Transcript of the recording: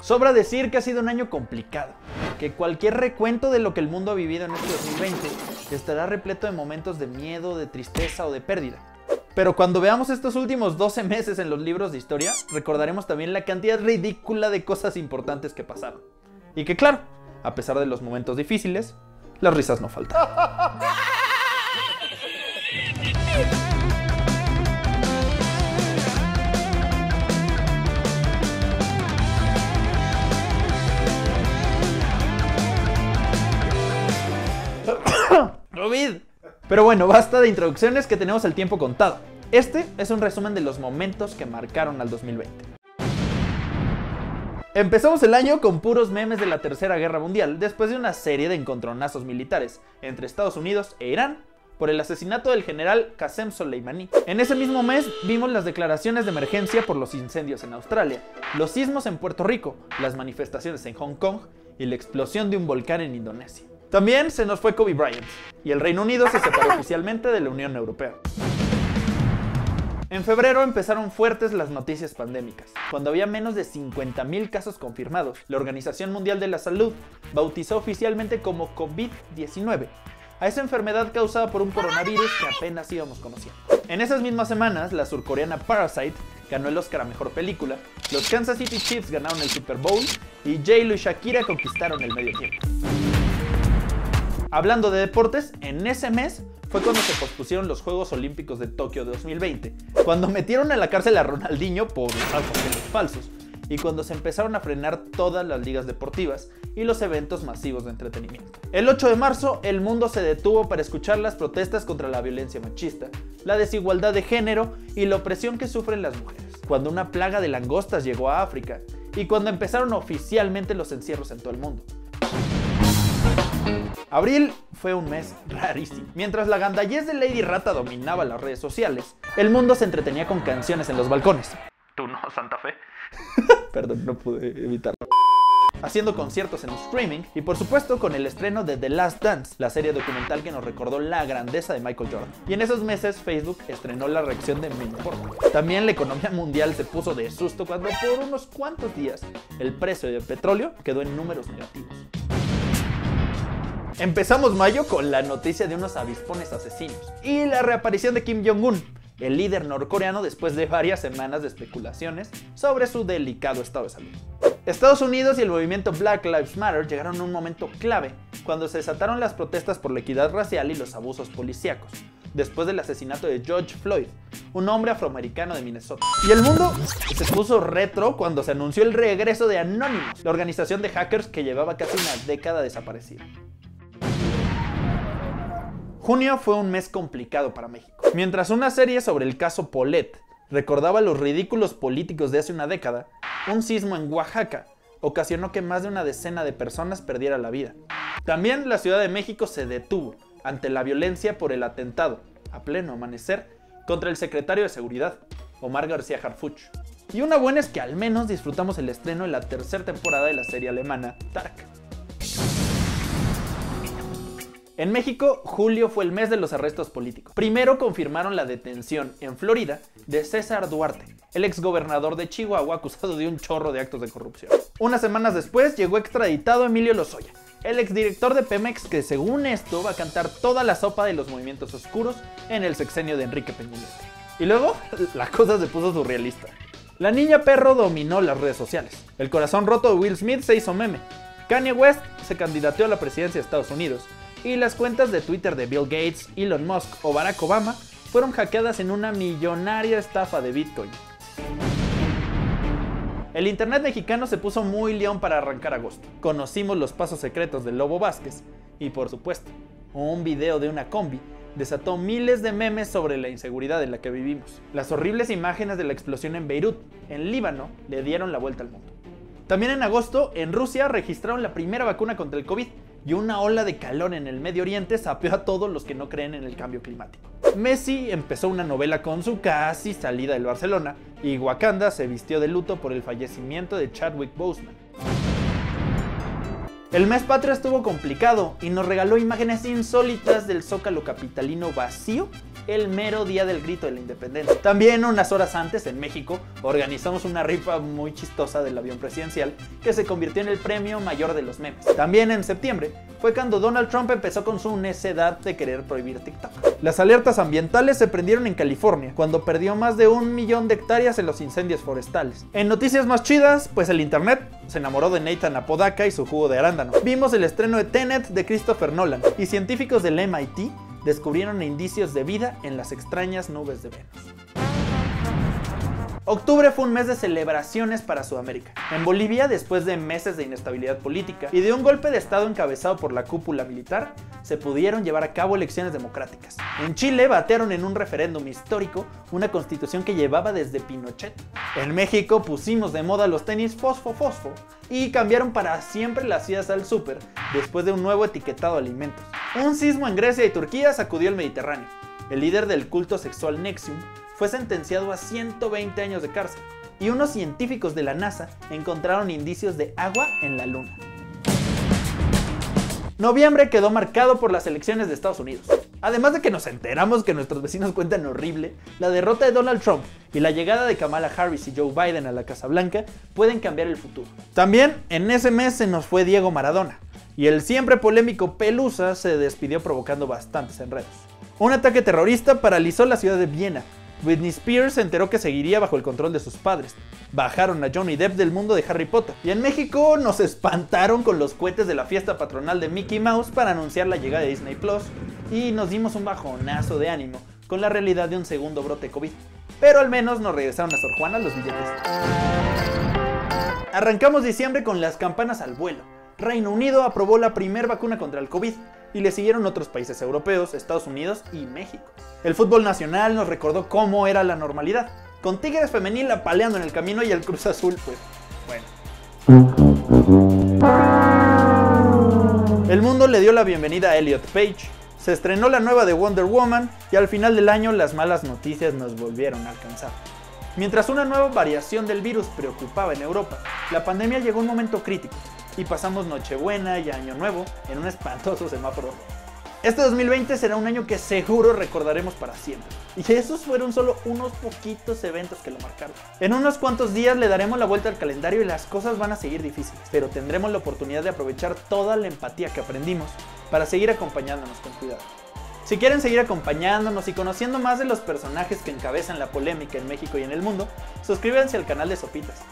Sobra decir que ha sido un año complicado, que cualquier recuento de lo que el mundo ha vivido en este 2020 estará repleto de momentos de miedo, de tristeza o de pérdida. Pero cuando veamos estos últimos 12 meses en los libros de historia, recordaremos también la cantidad ridícula de cosas importantes que pasaron. Y que claro, a pesar de los momentos difíciles, las risas no faltan. Pero bueno, basta de introducciones que tenemos el tiempo contado. Este es un resumen de los momentos que marcaron al 2020. Empezamos el año con puros memes de la Tercera Guerra Mundial, después de una serie de encontronazos militares entre Estados Unidos e Irán por el asesinato del general Qasem Soleimani. En ese mismo mes vimos las declaraciones de emergencia por los incendios en Australia, los sismos en Puerto Rico, las manifestaciones en Hong Kong y la explosión de un volcán en Indonesia. También se nos fue Kobe Bryant y el Reino Unido se separó oficialmente de la Unión Europea. En febrero empezaron fuertes las noticias pandémicas. Cuando había menos de 50.000 casos confirmados, la Organización Mundial de la Salud bautizó oficialmente como COVID-19 a esa enfermedad causada por un coronavirus que apenas íbamos conociendo. En esas mismas semanas, la surcoreana Parasite ganó el Oscar a Mejor Película, los Kansas City Chiefs ganaron el Super Bowl y J-Lo y Shakira conquistaron el medio tiempo. Hablando de deportes, en ese mes fue cuando se pospusieron los Juegos Olímpicos de Tokio de 2020, cuando metieron en la cárcel a Ronaldinho por falsos, y cuando se empezaron a frenar todas las ligas deportivas y los eventos masivos de entretenimiento. El 8 de marzo, el mundo se detuvo para escuchar las protestas contra la violencia machista, la desigualdad de género y la opresión que sufren las mujeres, cuando una plaga de langostas llegó a África y cuando empezaron oficialmente los encierros en todo el mundo. Abril fue un mes rarísimo. Mientras la gandallez de Lady Rata dominaba las redes sociales, el mundo se entretenía con canciones en los balcones. ¿Tú no, Santa Fe? Perdón, no pude evitarlo. Haciendo conciertos en streaming y por supuesto con el estreno de The Last Dance, la serie documental que nos recordó la grandeza de Michael Jordan. Y en esos meses Facebook estrenó la reacción de Menoport. También la economía mundial se puso de susto cuando por unos cuantos días el precio del petróleo quedó en números negativos. Empezamos mayo con la noticia de unos avispones asesinos y la reaparición de Kim Jong-un, el líder norcoreano después de varias semanas de especulaciones sobre su delicado estado de salud. Estados Unidos y el movimiento Black Lives Matter llegaron a un momento clave cuando se desataron las protestas por la equidad racial y los abusos policíacos, después del asesinato de George Floyd, un hombre afroamericano de Minnesota. Y el mundo se puso retro cuando se anunció el regreso de Anonymous, la organización de hackers que llevaba casi una década desaparecida. Junio fue un mes complicado para México. Mientras una serie sobre el caso Polet recordaba los ridículos políticos de hace una década, un sismo en Oaxaca ocasionó que más de una decena de personas perdiera la vida. También la Ciudad de México se detuvo ante la violencia por el atentado, a pleno amanecer, contra el secretario de Seguridad, Omar García Harfuch. Y una buena es que al menos disfrutamos el estreno en la tercera temporada de la serie alemana Tark. En México, julio fue el mes de los arrestos políticos. Primero confirmaron la detención en Florida de César Duarte, el exgobernador de Chihuahua acusado de un chorro de actos de corrupción. Unas semanas después llegó extraditado Emilio Lozoya, el exdirector de Pemex que según esto va a cantar toda la sopa de los movimientos oscuros en el sexenio de Enrique Peña. Y luego, la cosa se puso surrealista. La niña perro dominó las redes sociales. El corazón roto de Will Smith se hizo meme. Kanye West se candidateó a la presidencia de Estados Unidos y las cuentas de Twitter de Bill Gates, Elon Musk o Barack Obama fueron hackeadas en una millonaria estafa de Bitcoin. El Internet mexicano se puso muy león para arrancar agosto. Conocimos los pasos secretos de Lobo Vázquez y por supuesto, un video de una combi desató miles de memes sobre la inseguridad en la que vivimos. Las horribles imágenes de la explosión en Beirut, en Líbano, le dieron la vuelta al mundo. También en agosto, en Rusia registraron la primera vacuna contra el COVID y una ola de calor en el Medio Oriente sapeó a todos los que no creen en el cambio climático. Messi empezó una novela con su casi salida del Barcelona y Wakanda se vistió de luto por el fallecimiento de Chadwick Boseman. El mes patrio estuvo complicado y nos regaló imágenes insólitas del zócalo capitalino vacío el mero día del grito de la independencia. También unas horas antes, en México, organizamos una rifa muy chistosa del avión presidencial que se convirtió en el premio mayor de los memes. También en septiembre fue cuando Donald Trump empezó con su necedad de querer prohibir TikTok. Las alertas ambientales se prendieron en California, cuando perdió más de un millón de hectáreas en los incendios forestales. En noticias más chidas, pues el internet se enamoró de Nathan Apodaca y su jugo de arándano. Vimos el estreno de Tenet de Christopher Nolan y científicos del MIT descubrieron indicios de vida en las extrañas nubes de Venus. Octubre fue un mes de celebraciones para Sudamérica. En Bolivia, después de meses de inestabilidad política y de un golpe de Estado encabezado por la cúpula militar, se pudieron llevar a cabo elecciones democráticas. En Chile batearon en un referéndum histórico una constitución que llevaba desde Pinochet. En México pusimos de moda los tenis fosfo fosfo y cambiaron para siempre las idas al súper después de un nuevo etiquetado de alimentos. Un sismo en Grecia y Turquía sacudió el Mediterráneo. El líder del culto sexual Nexium fue sentenciado a 120 años de cárcel y unos científicos de la NASA encontraron indicios de agua en la Luna. Noviembre quedó marcado por las elecciones de Estados Unidos. Además de que nos enteramos que nuestros vecinos cuentan horrible, la derrota de Donald Trump y la llegada de Kamala Harris y Joe Biden a la Casa Blanca pueden cambiar el futuro. También en ese mes se nos fue Diego Maradona y el siempre polémico Pelusa se despidió provocando bastantes enredos. Un ataque terrorista paralizó la ciudad de Viena Britney Spears se enteró que seguiría bajo el control de sus padres. Bajaron a Johnny Depp del mundo de Harry Potter. Y en México nos espantaron con los cohetes de la fiesta patronal de Mickey Mouse para anunciar la llegada de Disney Plus. Y nos dimos un bajonazo de ánimo con la realidad de un segundo brote COVID. Pero al menos nos regresaron a Sor Juana los billetes. Arrancamos diciembre con las campanas al vuelo. Reino Unido aprobó la primera vacuna contra el COVID y le siguieron otros países europeos, Estados Unidos y México. El fútbol nacional nos recordó cómo era la normalidad, con Tigres femenil apaleando en el camino y el Cruz Azul, pues bueno. El mundo le dio la bienvenida a Elliot Page, se estrenó la nueva de Wonder Woman y al final del año las malas noticias nos volvieron a alcanzar. Mientras una nueva variación del virus preocupaba en Europa, la pandemia llegó a un momento crítico y pasamos Nochebuena y Año Nuevo en un espantoso semáforo. Este 2020 será un año que seguro recordaremos para siempre. Y esos fueron solo unos poquitos eventos que lo marcaron. En unos cuantos días le daremos la vuelta al calendario y las cosas van a seguir difíciles, pero tendremos la oportunidad de aprovechar toda la empatía que aprendimos para seguir acompañándonos con cuidado. Si quieren seguir acompañándonos y conociendo más de los personajes que encabezan la polémica en México y en el mundo, suscríbanse al canal de Sopitas.